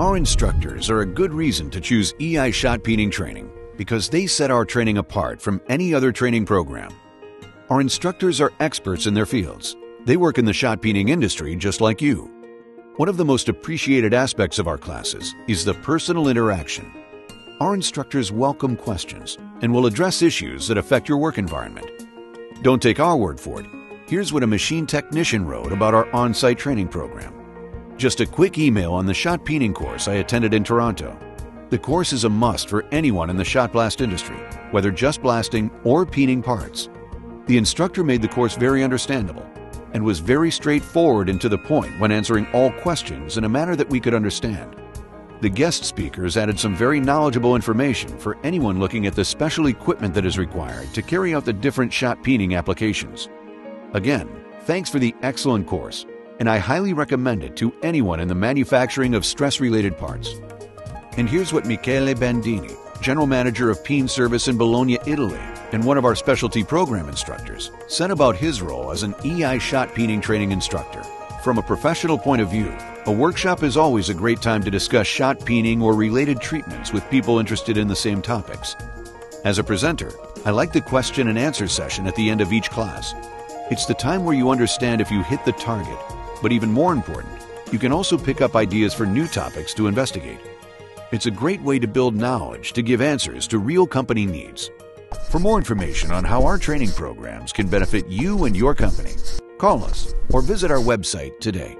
Our instructors are a good reason to choose EI Shot Peening Training because they set our training apart from any other training program. Our instructors are experts in their fields. They work in the shot peening industry just like you. One of the most appreciated aspects of our classes is the personal interaction. Our instructors welcome questions and will address issues that affect your work environment. Don't take our word for it. Here's what a machine technician wrote about our on site training program. Just a quick email on the shot peening course I attended in Toronto. The course is a must for anyone in the shot blast industry, whether just blasting or peening parts. The instructor made the course very understandable and was very straightforward and to the point when answering all questions in a manner that we could understand. The guest speakers added some very knowledgeable information for anyone looking at the special equipment that is required to carry out the different shot peening applications. Again, thanks for the excellent course and I highly recommend it to anyone in the manufacturing of stress related parts. And here's what Michele Bandini, General Manager of Peen Service in Bologna, Italy, and one of our specialty program instructors, said about his role as an EI shot peening training instructor. From a professional point of view, a workshop is always a great time to discuss shot peening or related treatments with people interested in the same topics. As a presenter, I like the question and answer session at the end of each class. It's the time where you understand if you hit the target but even more important, you can also pick up ideas for new topics to investigate. It's a great way to build knowledge to give answers to real company needs. For more information on how our training programs can benefit you and your company, call us or visit our website today.